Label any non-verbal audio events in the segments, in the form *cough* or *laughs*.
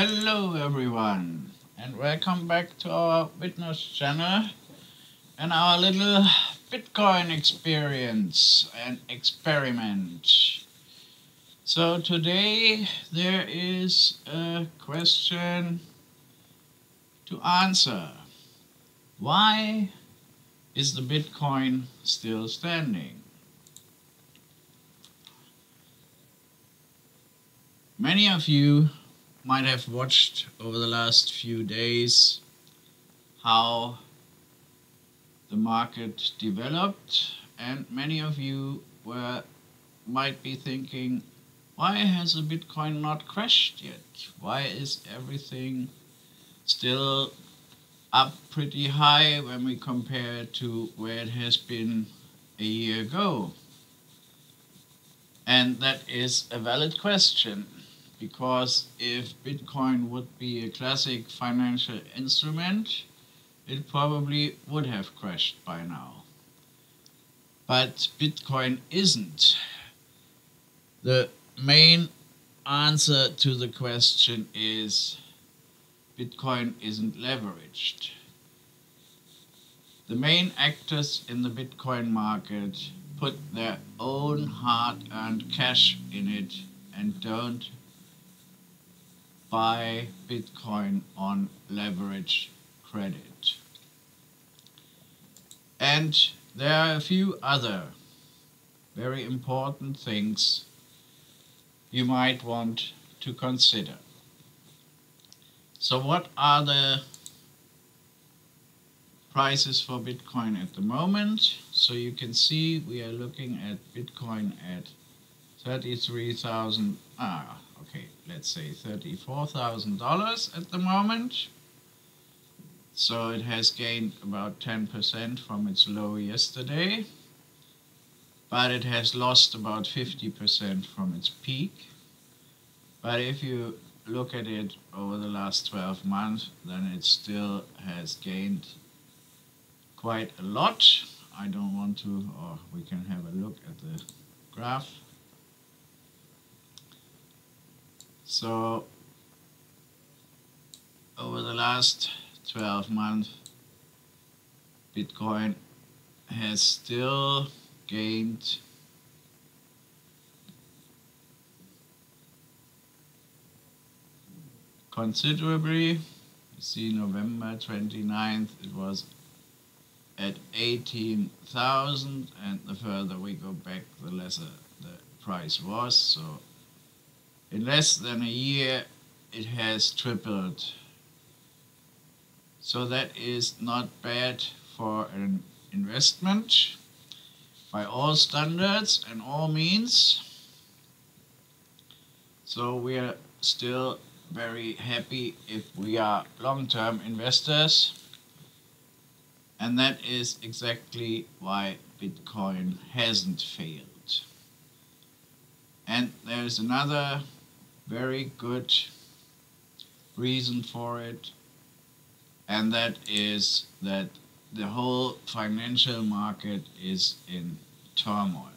Hello everyone and welcome back to our witness channel and our little Bitcoin experience and experiment. So today there is a question to answer. Why is the Bitcoin still standing? Many of you might have watched over the last few days how the market developed and many of you were might be thinking why has the bitcoin not crashed yet? Why is everything still up pretty high when we compare to where it has been a year ago? And that is a valid question because if Bitcoin would be a classic financial instrument, it probably would have crashed by now. But Bitcoin isn't. The main answer to the question is Bitcoin isn't leveraged. The main actors in the Bitcoin market put their own hard earned cash in it and don't buy Bitcoin on leverage credit. And there are a few other very important things you might want to consider. So what are the prices for Bitcoin at the moment? So you can see we are looking at Bitcoin at 33,000, ah, let's say $34,000 at the moment. So it has gained about 10% from its low yesterday, but it has lost about 50% from its peak. But if you look at it over the last 12 months, then it still has gained quite a lot. I don't want to, or we can have a look at the graph. So over the last 12 months, Bitcoin has still gained considerably. You see November 29th it was at 18,000 and the further we go back the lesser the price was so in less than a year, it has tripled. So that is not bad for an investment by all standards and all means. So we are still very happy if we are long-term investors. And that is exactly why Bitcoin hasn't failed. And there's another very good reason for it, and that is that the whole financial market is in turmoil.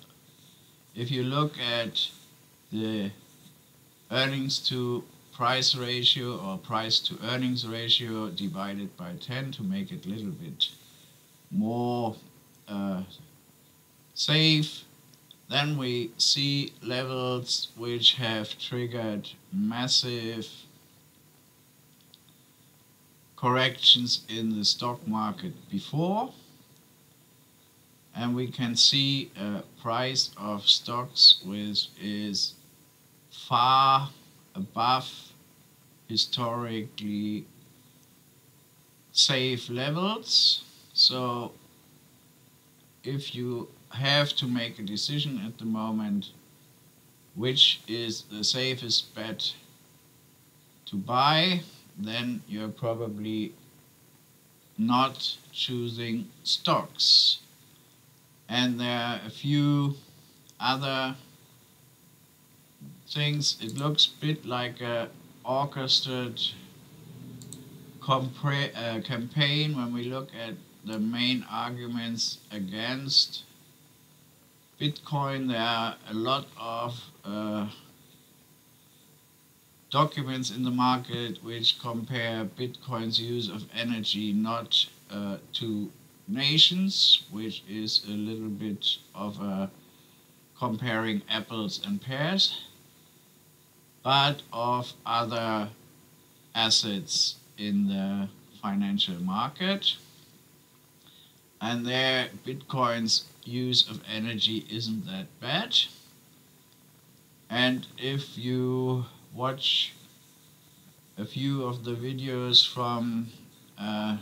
If you look at the earnings to price ratio or price to earnings ratio divided by 10 to make it a little bit more uh, safe then we see levels which have triggered massive corrections in the stock market before. And we can see a price of stocks which is far above historically safe levels. So if you have to make a decision at the moment which is the safest bet to buy, then you're probably not choosing stocks. And there are a few other things. It looks a bit like a orchestrated uh, campaign when we look at the main arguments against Bitcoin, there are a lot of uh, documents in the market which compare Bitcoin's use of energy not uh, to nations, which is a little bit of a comparing apples and pears, but of other assets in the financial market. And there, Bitcoin's use of energy isn't that bad. And if you watch a few of the videos from uh,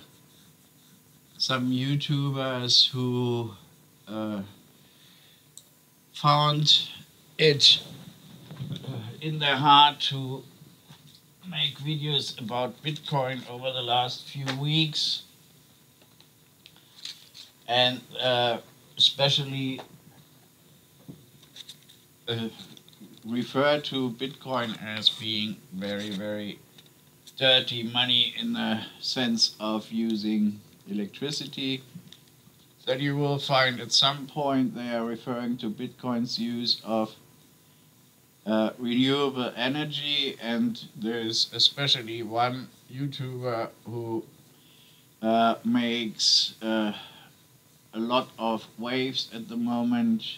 some YouTubers who uh, found it uh, in their heart to make videos about Bitcoin over the last few weeks and uh, especially uh, refer to Bitcoin as being very, very dirty money in the sense of using electricity. That you will find at some point they are referring to Bitcoin's use of uh, renewable energy. And there's especially one YouTuber who uh, makes uh, a lot of waves at the moment.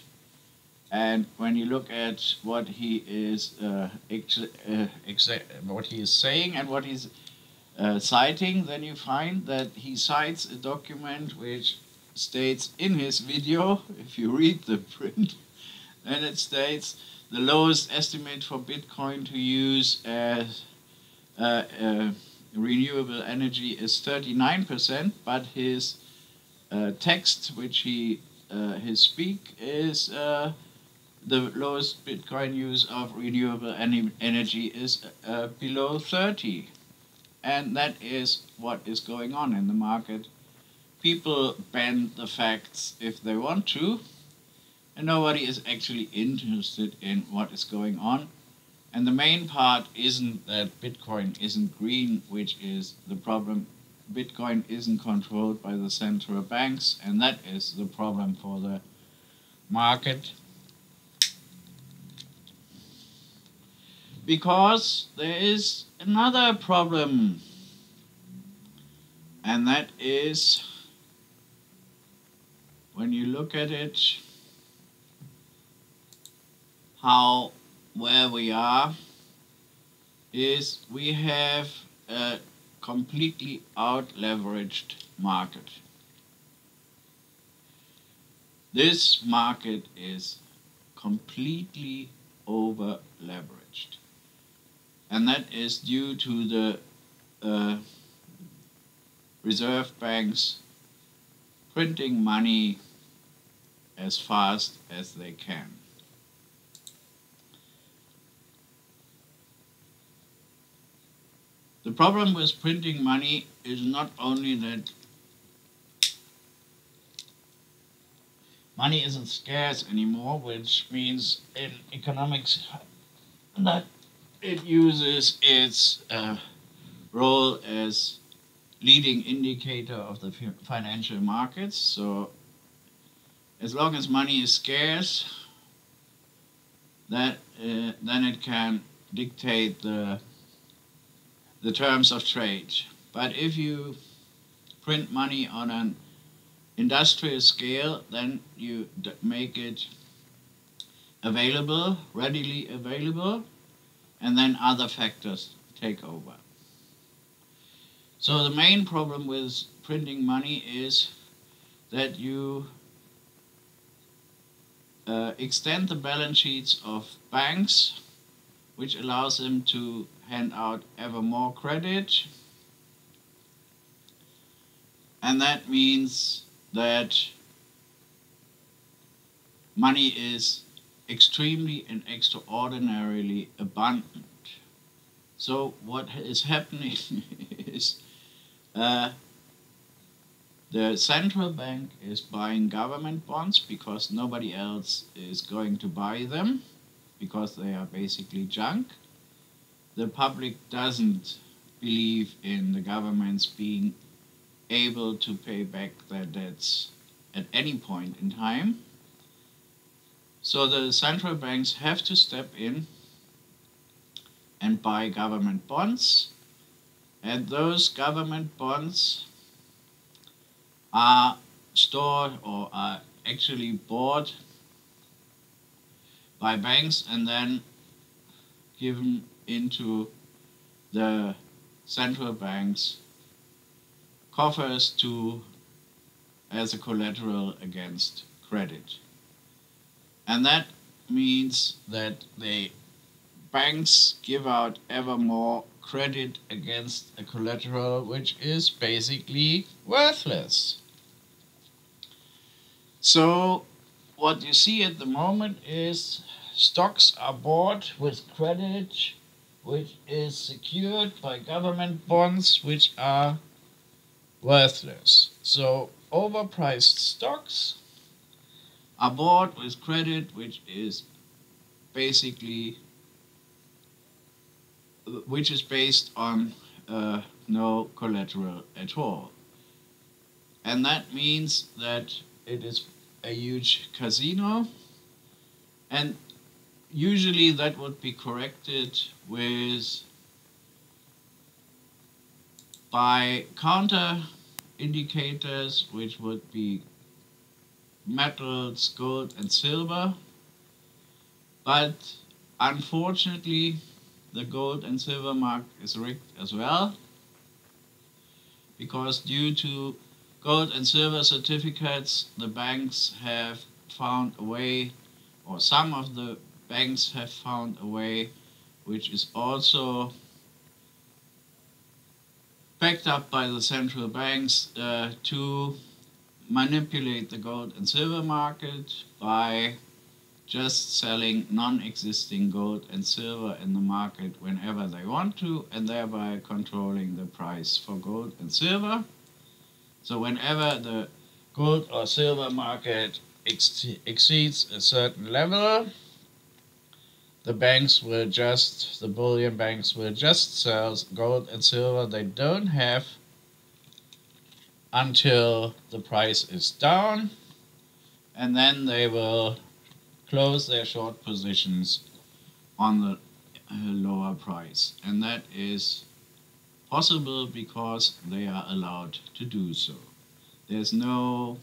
And when you look at what he is uh, uh, what he is saying and what he's uh, citing, then you find that he cites a document which states in his video, *laughs* if you read the print, *laughs* then it states the lowest estimate for Bitcoin to use as uh, uh, renewable energy is 39%, but his uh, text, which he uh, his speak, is uh, the lowest Bitcoin use of renewable energy is uh, below 30. And that is what is going on in the market. People bend the facts if they want to, and nobody is actually interested in what is going on. And the main part isn't that Bitcoin isn't green, which is the problem. Bitcoin isn't controlled by the central banks, and that is the problem for the market. Because there is another problem, and that is when you look at it, how where we are is we have a completely out leveraged market. This market is completely over leveraged and that is due to the uh, reserve banks printing money as fast as they can. The problem with printing money is not only that money isn't scarce anymore, which means in economics that it uses its uh, role as leading indicator of the financial markets. So as long as money is scarce, that uh, then it can dictate the the terms of trade. But if you print money on an industrial scale, then you make it available, readily available, and then other factors take over. So the main problem with printing money is that you uh, extend the balance sheets of banks, which allows them to hand out ever more credit. And that means that money is extremely and extraordinarily abundant. So what is happening *laughs* is uh, the central bank is buying government bonds because nobody else is going to buy them because they are basically junk. The public doesn't believe in the governments being able to pay back their debts at any point in time. So the central banks have to step in and buy government bonds. And those government bonds are stored or are actually bought by banks and then given into the central bank's coffers to as a collateral against credit. And that means that the banks give out ever more credit against a collateral which is basically worthless. So what you see at the moment is stocks are bought with credit which is secured by government bonds which are worthless. So overpriced stocks are bought with credit which is basically which is based on uh, no collateral at all. And that means that it is a huge casino and usually that would be corrected with by counter indicators which would be metals, gold and silver. But unfortunately the gold and silver mark is rigged as well because due to gold and silver certificates the banks have found a way or some of the banks have found a way which is also backed up by the central banks uh, to manipulate the gold and silver market by just selling non-existing gold and silver in the market whenever they want to and thereby controlling the price for gold and silver. So whenever the gold or silver market ex exceeds a certain level, the banks will just, the bullion banks will just sell gold and silver they don't have until the price is down and then they will close their short positions on the uh, lower price. And that is possible because they are allowed to do so. There's no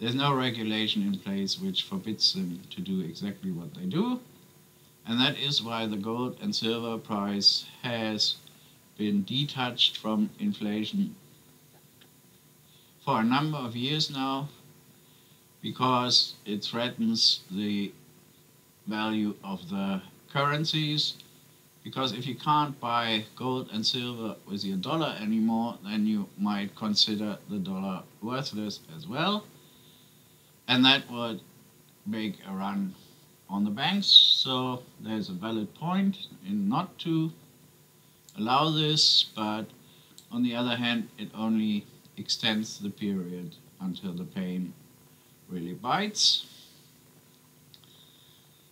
there's no regulation in place which forbids them to do exactly what they do. And that is why the gold and silver price has been detached from inflation for a number of years now because it threatens the value of the currencies. Because if you can't buy gold and silver with your dollar anymore, then you might consider the dollar worthless as well. And that would make a run on the banks. So there's a valid point in not to allow this, but on the other hand, it only extends the period until the pain really bites.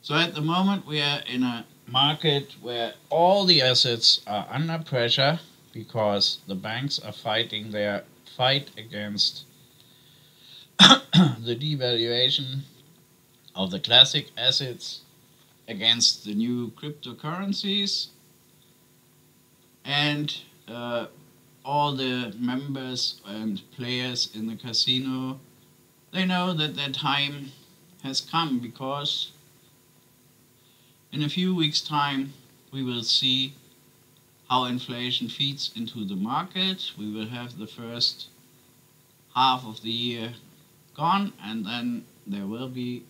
So at the moment we are in a market where all the assets are under pressure because the banks are fighting their fight against *coughs* the devaluation of the classic assets against the new cryptocurrencies and uh, all the members and players in the casino they know that their time has come because in a few weeks time we will see how inflation feeds into the market. We will have the first half of the year gone and then there will be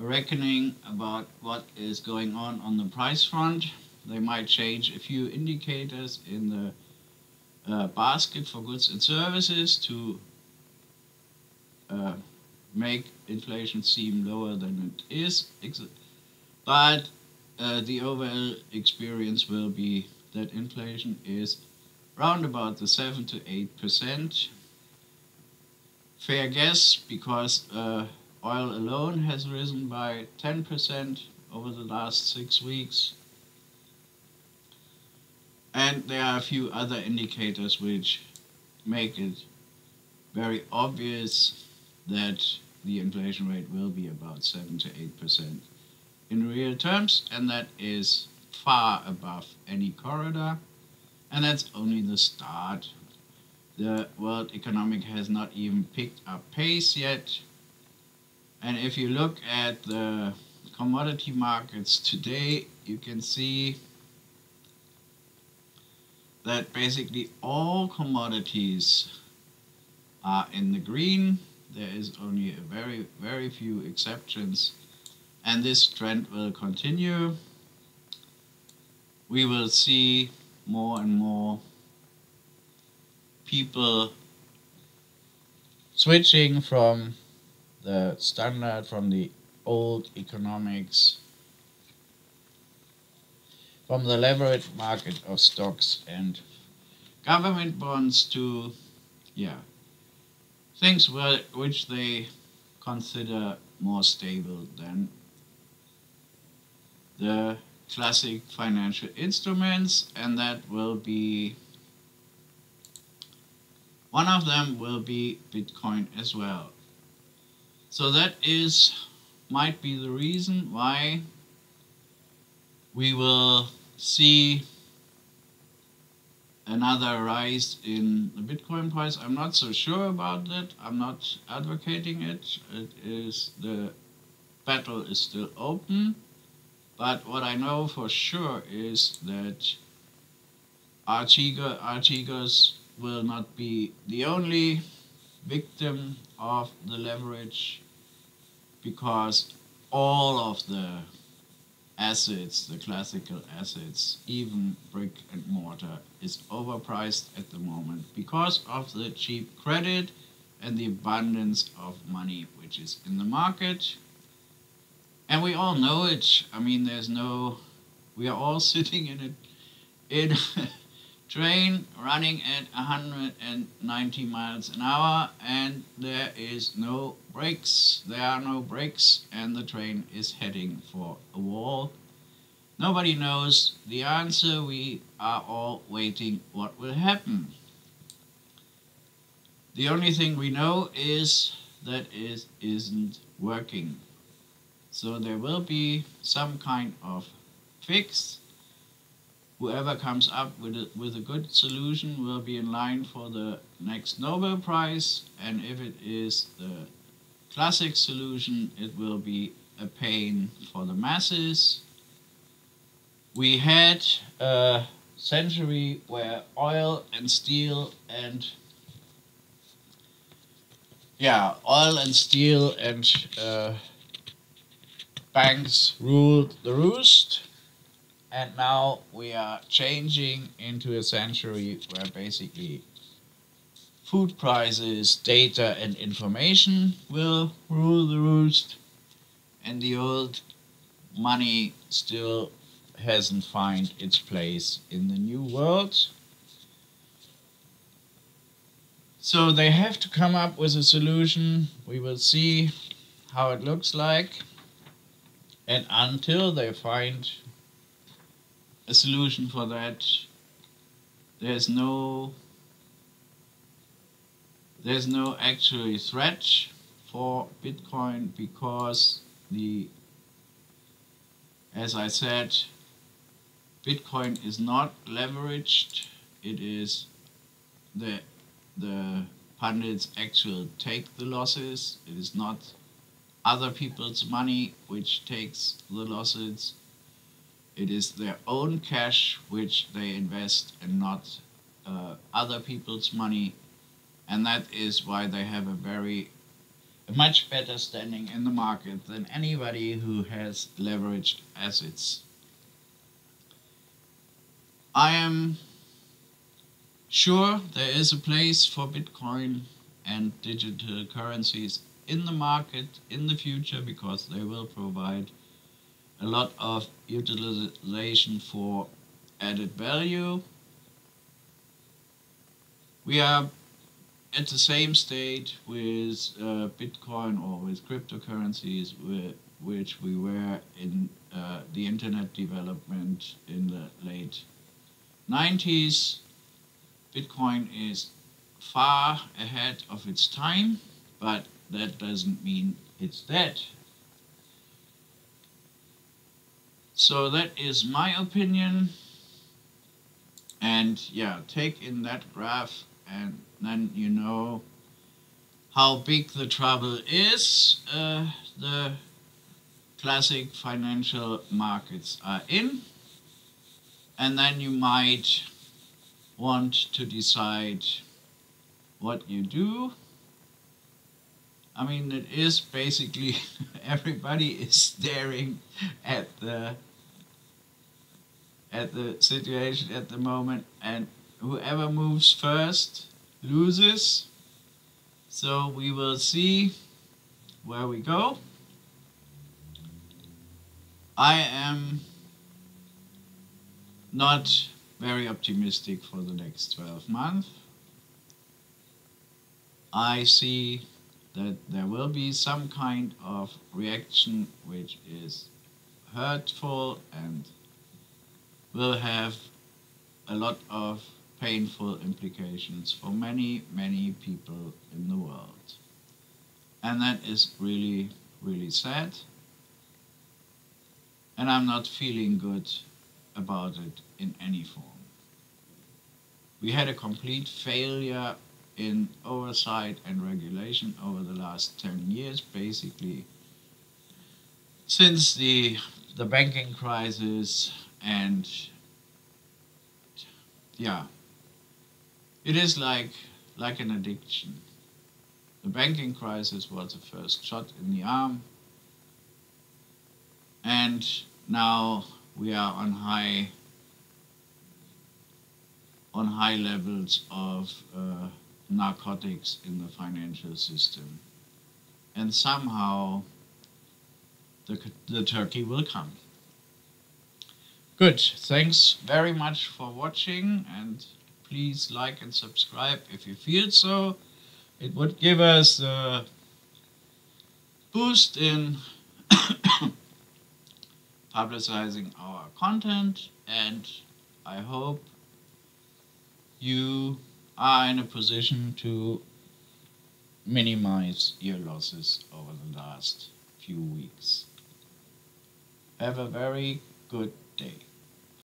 reckoning about what is going on on the price front. They might change a few indicators in the uh, basket for goods and services to uh, make inflation seem lower than it is. But uh, the overall experience will be that inflation is round about the 7 to 8 percent. Fair guess because uh, oil alone has risen by 10 percent over the last six weeks. And there are a few other indicators which make it very obvious that the inflation rate will be about 7 to 8 percent in real terms, and that is far above any corridor, and that's only the start. The world economic has not even picked up pace yet. And if you look at the commodity markets today, you can see that basically all commodities are in the green. There is only a very, very few exceptions. And this trend will continue. We will see more and more people switching from the standard, from the old economics, from the leverage market of stocks and government bonds to, yeah, things which they consider more stable than the classic financial instruments and that will be one of them will be Bitcoin as well. So that is might be the reason why we will see another rise in the Bitcoin price. I'm not so sure about that. I'm not advocating it. It is the battle is still open. But what I know for sure is that Archegos, will not be the only victim of the leverage because all of the assets, the classical assets, even brick and mortar, is overpriced at the moment because of the cheap credit and the abundance of money which is in the market. And we all know it. I mean, there's no, we are all *laughs* sitting in it, in *laughs* train running at 190 miles an hour and there is no brakes. There are no brakes and the train is heading for a wall. Nobody knows the answer. We are all waiting what will happen. The only thing we know is that it isn't working. So there will be some kind of fix. Whoever comes up with a, with a good solution will be in line for the next Nobel Prize. And if it is the classic solution, it will be a pain for the masses. We had a century where oil and steel and yeah, oil and steel and uh, banks ruled the roost. And now we are changing into a century where basically food prices, data, and information will rule the roost, and the old money still hasn't found its place in the new world. So they have to come up with a solution. We will see how it looks like. And until they find a solution for that, there's no there's no actually threat for Bitcoin because the as I said Bitcoin is not leveraged. It is the the pundits actually take the losses. It is not other people's money which takes the losses it is their own cash which they invest and not uh, other people's money and that is why they have a very a much better standing in the market than anybody who has leveraged assets. I am sure there is a place for Bitcoin and digital currencies in the market in the future because they will provide a lot of utilization for added value. We are at the same state with uh, Bitcoin or with cryptocurrencies, which we were in uh, the internet development in the late 90s. Bitcoin is far ahead of its time, but that doesn't mean it's dead. So that is my opinion. And yeah, take in that graph and then you know how big the trouble is uh, the classic financial markets are in. And then you might want to decide what you do. I mean, it is basically *laughs* everybody is *laughs* staring at the at the situation at the moment, and whoever moves first loses. So we will see where we go. I am not very optimistic for the next 12 months. I see that there will be some kind of reaction which is hurtful and will have a lot of painful implications for many, many people in the world. And that is really, really sad. And I'm not feeling good about it in any form. We had a complete failure in oversight and regulation over the last 10 years, basically since the, the banking crisis and yeah, it is like like an addiction. The banking crisis was the first shot in the arm, and now we are on high on high levels of uh, narcotics in the financial system, and somehow the the turkey will come. Good. Thanks very much for watching and please like and subscribe if you feel so. It would give us a boost in *coughs* publicizing our content and I hope you are in a position to minimize your losses over the last few weeks. Have a very good day.